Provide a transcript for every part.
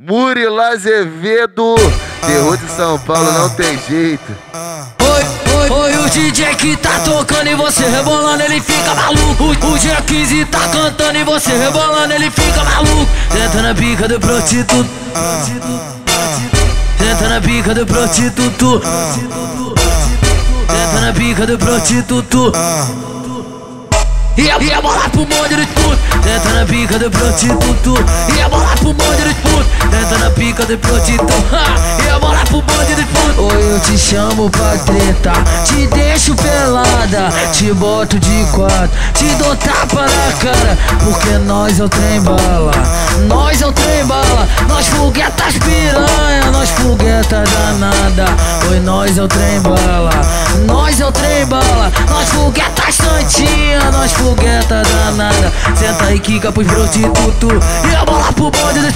Murilo Azevedo, terror de São Paulo não tem jeito. Oi, oi, oi, o DJ que tá tocando e você rebolando, ele fica maluco. O, o G15 tá cantando e você rebolando, ele fica maluco. Senta na pica do prostituto. Senta na pica do prostituto. Senta na pica do prostituto. E a bola pro monte de puto Tenta na pica do prostituto E a bola pro monte de Tenta do prostituto ha! E a bola pro monte de puto Oi, eu te chamo pra treta Te deixo pelada Te boto de quatro Te dou tapa na cara Porque nós é o trem bala Nós é o trem bala Nós foguetas piranha Nós fogueta danada. Oi, nós é o trem bala Nós é o trem bala Nós foguetas santinha Nós fogueta danada. Senta e quica pros prostituto E a bola pro bonde na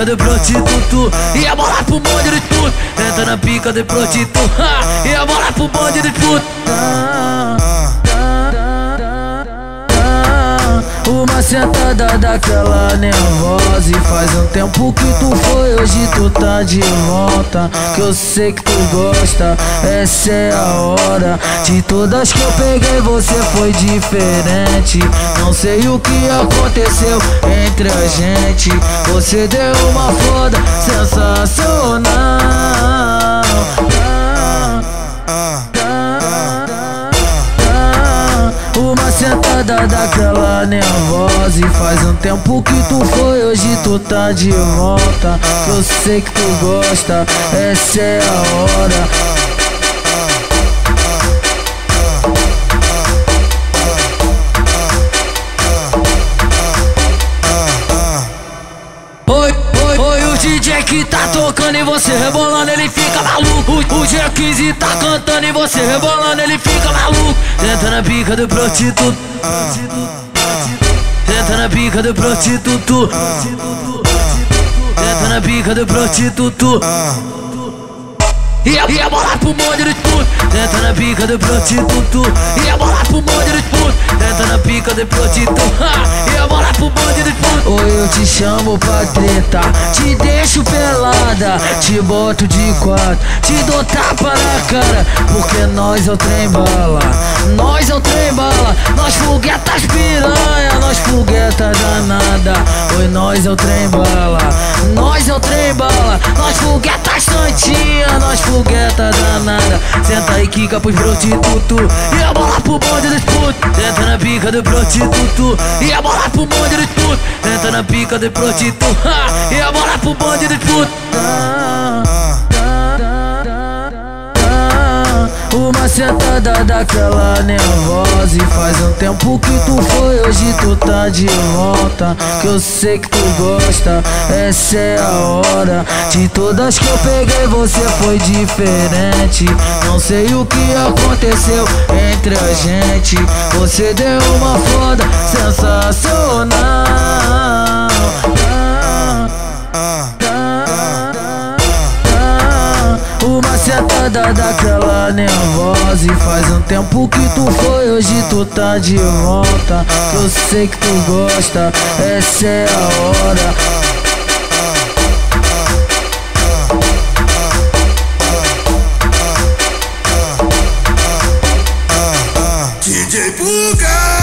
pica do prostituto. E a bola pro bonde dos putos Senta na pica do prostituto. E a bola pro bonde dos putos sentada daquela nervosa E faz um tempo que tu foi, hoje tu tá de volta. Que eu sei que tu gosta, essa é a hora. De todas que eu peguei você foi diferente. Não sei o que aconteceu entre a gente. Você deu uma foda sensacional sentada daquela nervosa E faz um tempo que tu foi, hoje tu tá de volta. Eu sei que tu gosta, essa é a hora que tá tocando e você rebolando, ele fica maluco. O G15 tá cantando e você rebolando, ele fica maluco. Senta na pica do prostituto. Senta na pica do prostituto. Senta na pica do prostituto. E a, e a bola pro monte de tudo Tenta na pica do prostituto E a bola pro monte de tudo Tenta na pica do prostituto E a bola pro monte de tudo chamo pra treta. Te deixo pelada Te boto de quatro. Te dou tapa na cara Porque nós é o trem bala. Nós é o trem bala Nós foguetas piranha Nós fogueta danada Oi, nós é o trem bala. Nós é o trem bala. Nós foguetas santinha Nós fogueta danada. Senta e quica pros prostituto. E a bola pro bonde dos putos Senta na pica do prostituto. E a bola pro bonde dos putos Senta na pica do prostituto. E a bola pro bonde dos putos Uma sentada daquela nervosa E faz um tempo que tu foi, hoje tu tá de volta. Que eu sei que tu gosta, essa é a hora. De todas que eu peguei você foi diferente. Não sei o que aconteceu entre a gente. Você deu uma foda sensacional daquela nervosa E faz um tempo que tu foi, hoje tu tá de volta. Eu sei que tu gosta, essa é a hora. DJ Puga